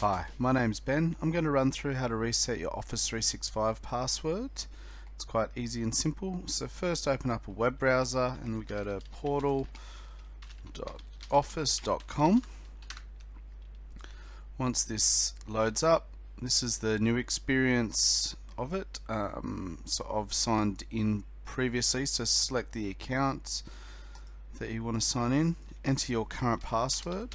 Hi, my name's Ben. I'm going to run through how to reset your Office 365 password. It's quite easy and simple. So first open up a web browser and we go to portal.office.com. Once this loads up, this is the new experience of it. Um, so I've signed in previously, so select the account that you want to sign in, enter your current password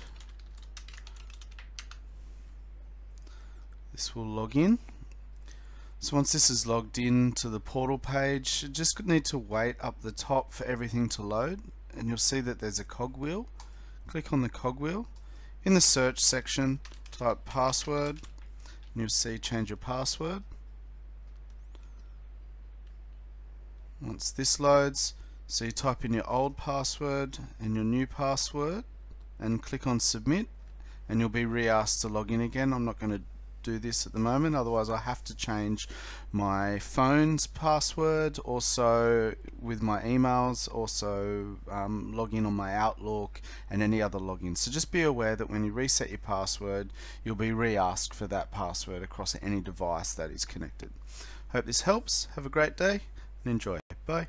this will log in. So once this is logged in to the portal page you just need to wait up the top for everything to load and you'll see that there's a cogwheel. Click on the cogwheel. In the search section type password and you'll see change your password. Once this loads so you type in your old password and your new password and click on submit and you'll be re-asked to log in again. I'm not going to do this at the moment otherwise I have to change my phone's password also with my emails also um, log in on my Outlook and any other logins. So just be aware that when you reset your password you'll be re-asked for that password across any device that is connected. Hope this helps. Have a great day and enjoy. Bye